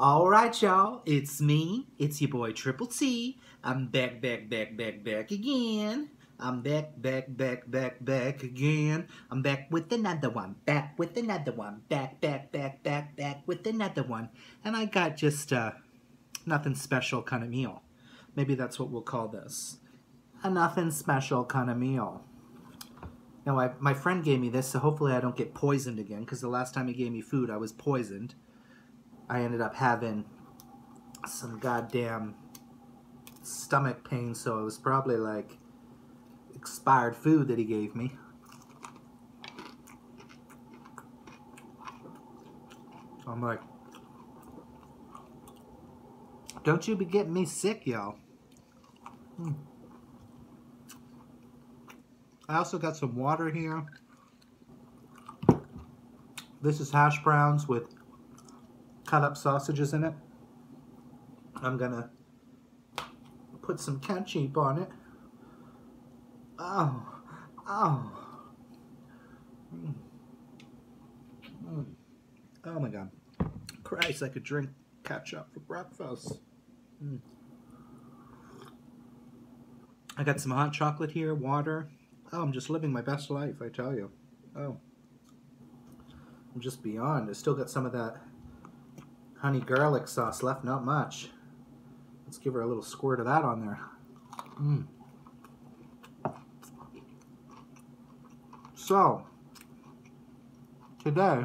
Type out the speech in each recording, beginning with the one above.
Alright, y'all, it's me. It's your boy Triple T. I'm back, back, back, back, back again. I'm back, back, back, back, back again. I'm back with another one. Back with another one. Back, back, back, back, back with another one. And I got just a nothing special kind of meal. Maybe that's what we'll call this. A nothing special kind of meal. Now, I, my friend gave me this, so hopefully I don't get poisoned again, because the last time he gave me food, I was poisoned. I ended up having some goddamn stomach pain, so it was probably like expired food that he gave me. I'm like, don't you be getting me sick, y'all. Hmm. I also got some water here. This is hash browns with cut up sausages in it. I'm gonna put some ketchup on it. Oh, oh. Mm. Mm. Oh my god. Christ, I could drink ketchup for breakfast. Mm. I got some hot chocolate here, water. Oh, I'm just living my best life, I tell you. Oh. I'm just beyond. I still got some of that honey garlic sauce left, not much. Let's give her a little squirt of that on there. Mm. So, today,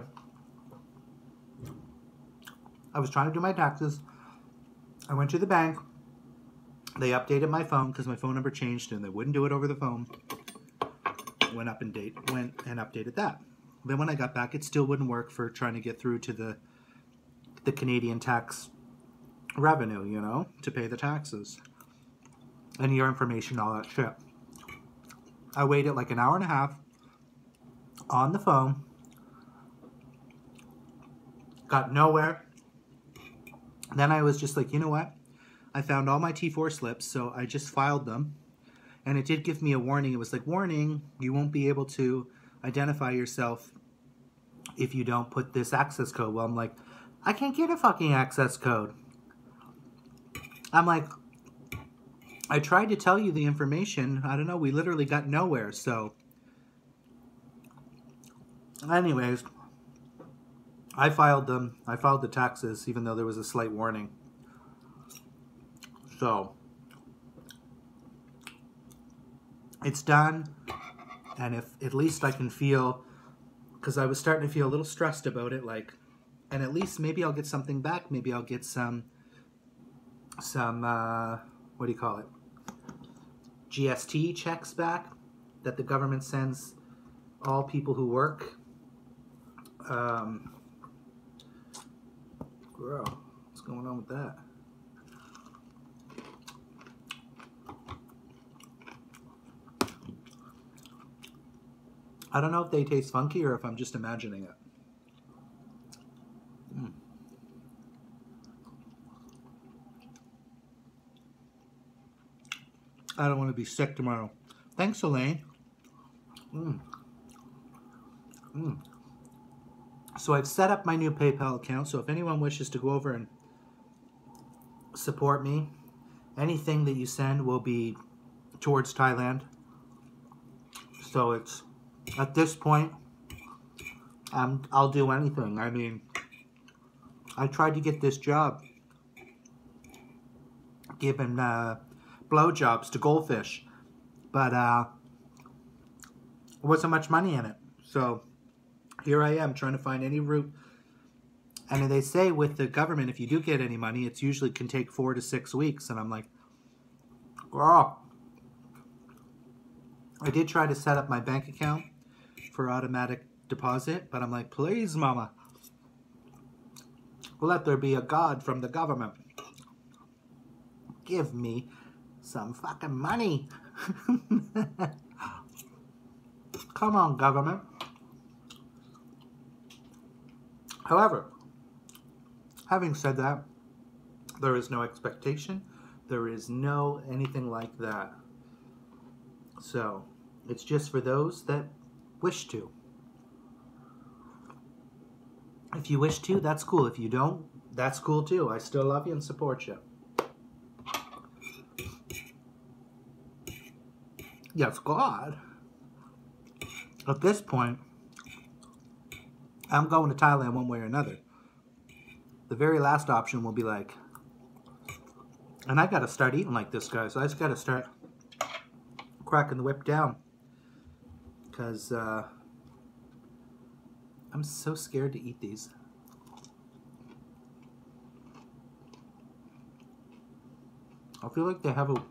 I was trying to do my taxes. I went to the bank. They updated my phone because my phone number changed and they wouldn't do it over the phone went up and date went and updated that. Then when I got back, it still wouldn't work for trying to get through to the the Canadian tax revenue, you know, to pay the taxes and your information, all that shit. I waited like an hour and a half on the phone, got nowhere. Then I was just like, you know what? I found all my T4 slips, so I just filed them and it did give me a warning. It was like, warning, you won't be able to identify yourself if you don't put this access code. Well, I'm like, I can't get a fucking access code. I'm like, I tried to tell you the information. I don't know. We literally got nowhere. So, anyways, I filed them. I filed the taxes, even though there was a slight warning. So, it's done and if at least I can feel because I was starting to feel a little stressed about it like and at least maybe I'll get something back. Maybe I'll get some some uh, what do you call it? GST checks back that the government sends all people who work. Um, girl what's going on with that? I don't know if they taste funky or if I'm just imagining it. I don't want to be sick tomorrow. Thanks, Elaine. Mm. Mm. So I've set up my new PayPal account, so if anyone wishes to go over and support me, anything that you send will be towards Thailand. So it's at this point, um, I'll do anything. I mean, I tried to get this job given uh, blowjobs to goldfish, but uh, wasn't much money in it. So here I am trying to find any route. And they say with the government, if you do get any money, it's usually can take four to six weeks. And I'm like, girl. I did try to set up my bank account for automatic deposit, but I'm like, please, mama, let there be a God from the government. Give me some fucking money. Come on, government. However, having said that, there is no expectation. There is no anything like that. So, it's just for those that wish to. If you wish to, that's cool. If you don't, that's cool too. I still love you and support you. Yes, God. At this point, I'm going to Thailand one way or another. The very last option will be like, and I got to start eating like this, guy. So I just got to start cracking the whip down. Because uh, I'm so scared to eat these. I feel like they have a